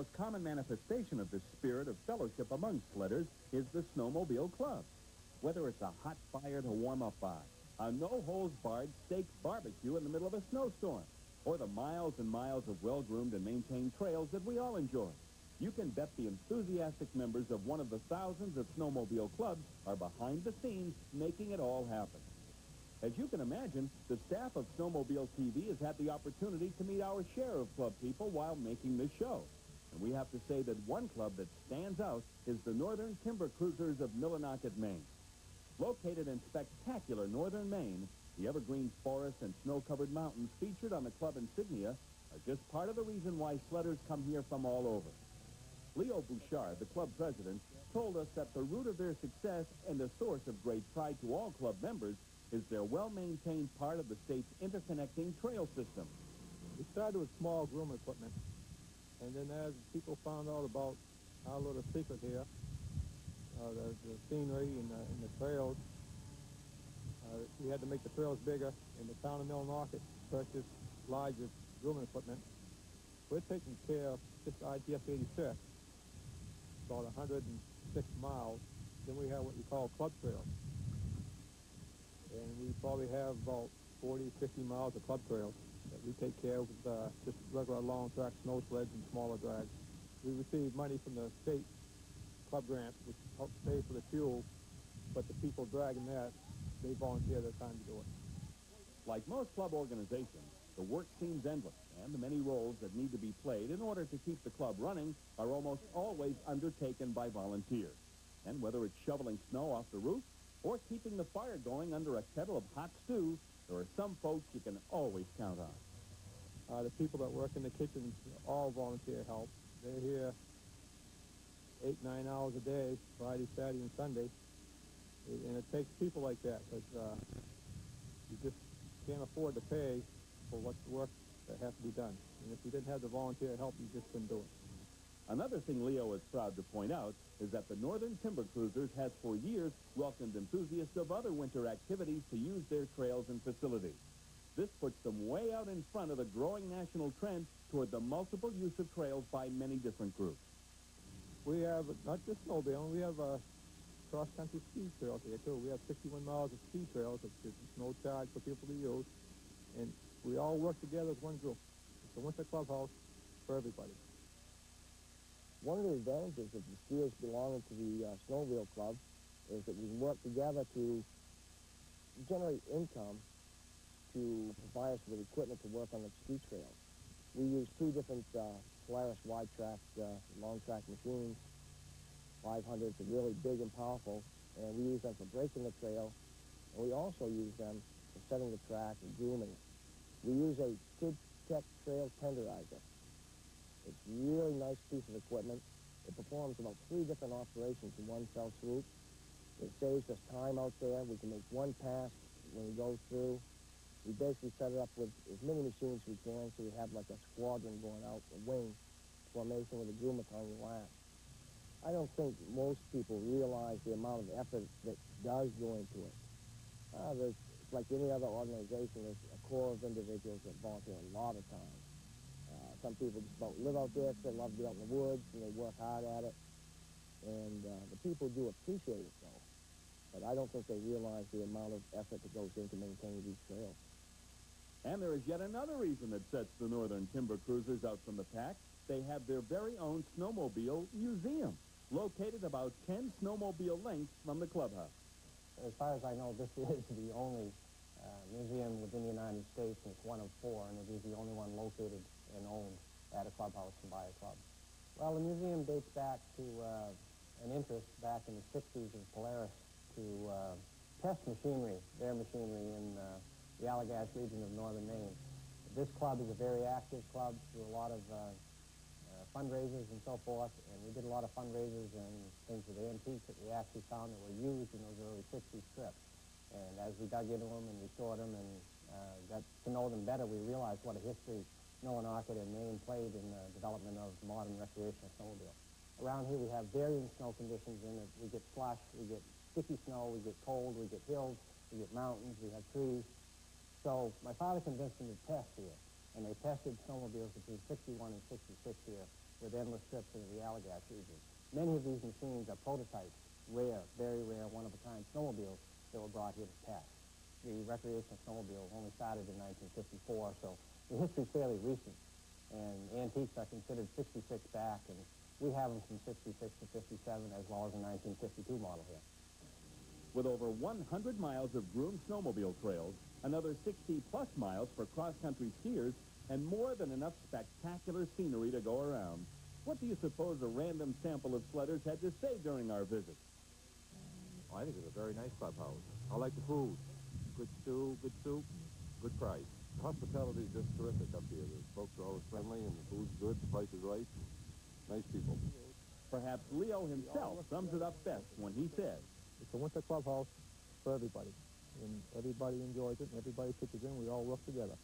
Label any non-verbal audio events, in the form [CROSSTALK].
most common manifestation of this spirit of fellowship among sledders is the Snowmobile Club. Whether it's a hot fire to warm up by, a no-holes-barred steak barbecue in the middle of a snowstorm, or the miles and miles of well-groomed and maintained trails that we all enjoy. You can bet the enthusiastic members of one of the thousands of snowmobile clubs are behind the scenes making it all happen. As you can imagine, the staff of Snowmobile TV has had the opportunity to meet our share of club people while making this show. And we have to say that one club that stands out is the Northern Timber Cruisers of Millinocket, Maine. Located in spectacular northern Maine, the evergreen forests and snow-covered mountains featured on the club insignia are just part of the reason why sledders come here from all over. Leo Bouchard, the club president, told us that the root of their success and the source of great pride to all club members is their well-maintained part of the state's interconnecting trail system. We started with small groom equipment, and then as people found out about our little secret here, uh, the, the scenery and the, and the trails, uh, we had to make the trails bigger, and the town of Millinocket purchased larger grooming equipment. We're taking care of this ITS 86, about 106 miles. Then we have what we call club trails and we probably have about 40, 50 miles of club trails that we take care of uh, just regular long track snow sleds and smaller drags. We receive money from the state club grant, which helps pay for the fuel, but the people dragging that, they volunteer their time to do it. Like most club organizations, the work seems endless, and the many roles that need to be played in order to keep the club running are almost always undertaken by volunteers. And whether it's shoveling snow off the roof or keeping the fire going under a kettle of hot stew, there are some folks you can always count on. Uh, the people that work in the kitchens all volunteer help. They're here eight, nine hours a day, Friday, Saturday, and Sunday. And it takes people like that because uh, you just can't afford to pay for what work that has to be done. And if you didn't have the volunteer help, you just couldn't do it. Another thing Leo is proud to point out is that the Northern Timber Cruisers has for years welcomed enthusiasts of other winter activities to use their trails and facilities. This puts them way out in front of the growing national trend toward the multiple use of trails by many different groups. We have not just snowmobiling, we have uh, cross-country ski trails here too. We have 61 miles of ski trails, is no charge for people to use. And we all work together as one group. It's a winter clubhouse for everybody. One of the advantages of the skiers belonging to the uh, snowmobile club is that we work together to generate income to provide us with equipment to work on the ski trails. We use two different uh, Polaris wide track, uh, long track machines. 500s are really big and powerful, and we use them for breaking the trail, and we also use them for setting the track and grooming. We use a Tidd Tech Trail Tenderizer. It's a really nice piece of equipment. It performs about three different operations in one fell swoop. It saves us time out there. We can make one pass when we go through. We basically set it up with as many machines as we can so we have like a squadron going out, a wing formation with a groomer on. I don't think most people realize the amount of effort that does go into it. Uh, there's, like any other organization, there's a core of individuals that volunteer a lot of time. Some people just don't live out there because they love to be out in the woods and they work hard at it. And uh, the people do appreciate it, though. But I don't think they realize the amount of effort that goes into maintaining these trails. And there is yet another reason that sets the Northern Timber Cruisers out from the pack. They have their very own snowmobile museum, located about 10 snowmobile lengths from the clubhouse. As far as I know, this [LAUGHS] is the only museum within the United States, and it's one of four, and it is the only one located and owned at a clubhouse and by a club. Well, the museum dates back to uh, an interest back in the 60s of Polaris to uh, test machinery, their machinery in uh, the Allagash region of northern Maine. This club is a very active club through a lot of uh, uh, fundraisers and so forth, and we did a lot of fundraisers and things with antiques that we actually found that were used in those early 60s trips. And as we dug into them and restored them and uh, got to know them better, we realized what a history Millinocket and Maine played in the development of modern recreational snowmobile. Around here we have varying snow conditions in it. We get slush, we get sticky snow, we get cold, we get hills, we get mountains, we have trees. So my father convinced them to test here, and they tested snowmobiles between 61 and 66 here with endless trips into the Allagash region. Many of these machines are prototypes, rare, very rare, one-of-a-kind snowmobiles that were brought here to test. The recreational snowmobile only started in 1954, so the history is fairly recent. And antiques are considered 66 back, and we have them from 66 to 57, as well as a 1952 model here. With over 100 miles of groomed snowmobile trails, another 60-plus miles for cross-country skiers, and more than enough spectacular scenery to go around. What do you suppose a random sample of sledders had to say during our visit? Oh, I think it's a very nice clubhouse. I like the food. Good stew, good soup, good price. The hospitality is just terrific up here. The folks are always friendly, and the food's good, the price is right. Nice people. Perhaps Leo himself sums it up best when he says, It's a winter clubhouse for everybody, and everybody enjoys it, and everybody pitches in. We all work together.